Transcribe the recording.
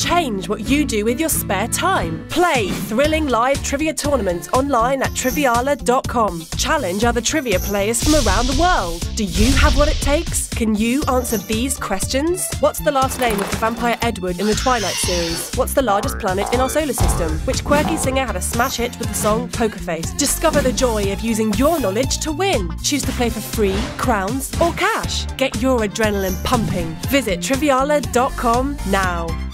Change what you do with your spare time. Play thrilling live trivia tournaments online at triviala.com. Challenge other trivia players from around the world. Do you have what it takes? Can you answer these questions? What's the last name of the vampire Edward in the Twilight series? What's the largest planet in our solar system? Which quirky singer had a smash hit with the song Poker Face? Discover the joy of using your knowledge to win. Choose to play for free, crowns, or cash. Get your adrenaline pumping. Visit triviala.com now.